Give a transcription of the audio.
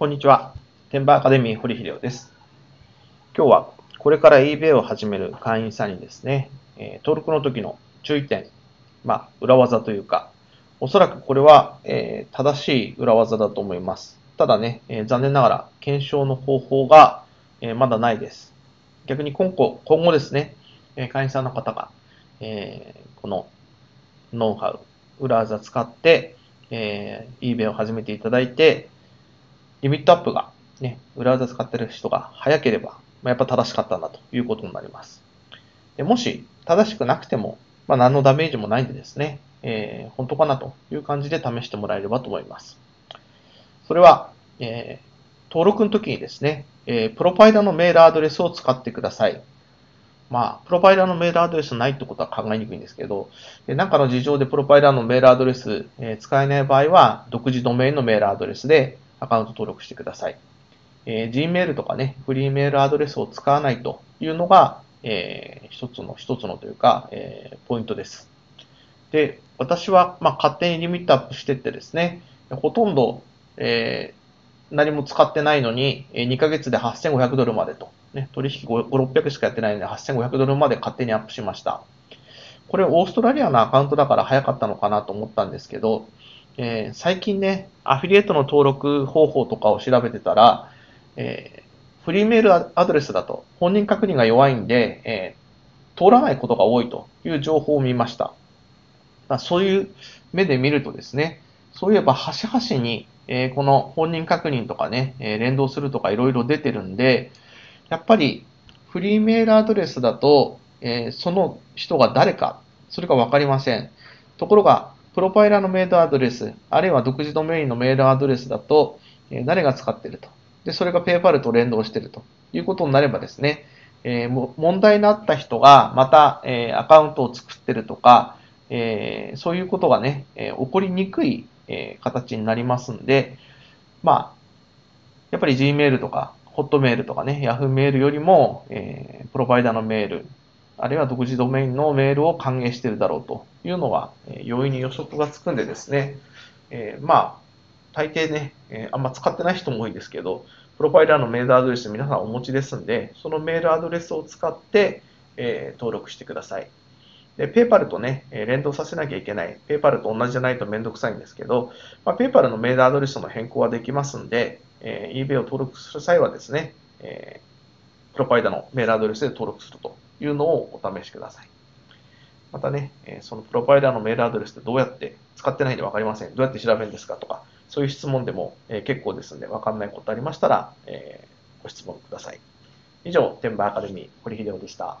こんにちは。天馬アカデミー堀秀夫です。今日はこれから eBay を始める会員さんにですね、え、登録の時の注意点、まあ、裏技というか、おそらくこれは、えー、正しい裏技だと思います。ただね、えー、残念ながら検証の方法が、えまだないです。逆に今後、今後ですね、え会員さんの方が、えこのノウハウ、裏技使って、え、eBay を始めていただいて、リミットアップが、ね、裏技使ってる人が早ければ、まあ、やっぱ正しかったんだということになります。でもし正しくなくても、まあ、何のダメージもないんでですね、えー、本当かなという感じで試してもらえればと思います。それは、えー、登録の時にですね、えー、プロパイダのメールアドレスを使ってください。まあ、プロバイダーのメールアドレスないってことは考えにくいんですけど、なんかの事情でプロバイダーのメールアドレス、え使えない場合は、独自ドメインのメールアドレスでアカウント登録してください。えー、Gmail とかね、フリーメールアドレスを使わないというのが、えー、一つの、一つのというか、えー、ポイントです。で、私は、まあ、勝手にリミットアップしてってですね、ほとんど、えー、何も使ってないのに、2ヶ月で8500ドルまでと、ね、取引5、600しかやってないので8500ドルまで勝手にアップしました。これ、オーストラリアのアカウントだから早かったのかなと思ったんですけど、えー、最近ね、アフィリエイトの登録方法とかを調べてたら、えー、フリーメールアドレスだと本人確認が弱いんで、えー、通らないことが多いという情報を見ました。まあ、そういう目で見るとですね、そういえば端々に、えー、この本人確認とかね、え連動するとかいろいろ出てるんで、やっぱりフリーメールアドレスだと、えその人が誰か、それがわかりません。ところが、プロファイラーのメールアドレス、あるいは独自ドメインのメールアドレスだと、え誰が使ってると。で、それが PayPal と連動してるということになればですね、えー、問題になった人がまた、えー、アカウントを作ってるとか、えー、そういうことがね、え起こりにくい、え形になりますんで、まあ、やっぱり Gmail とか、Hotmail とかね、Yahoo メールよりも、えプロバイダーのメール、あるいは独自ドメインのメールを歓迎しているだろうというのは、え容易に予測がつくんでですね、えー、まあ、大抵ね、え、あんま使ってない人も多いですけど、プロファイラーのメールアドレス皆さんお持ちですんで、そのメールアドレスを使って、え、登録してください。で、ペーパルとね、連動させなきゃいけない。ペーパルと同じじゃないとめんどくさいんですけど、まあ、ペーパルのメールアドレスの変更はできますんで、えー、eBay を登録する際はですね、えー、プロパイダのメールアドレスで登録するというのをお試しください。またね、そのプロパイダーのメールアドレスってどうやって使ってないんで分かりません。どうやって調べるんですかとか、そういう質問でも結構ですので、わかんないことありましたら、ご質問ください。以上、天馬アカデミー、堀秀夫でした。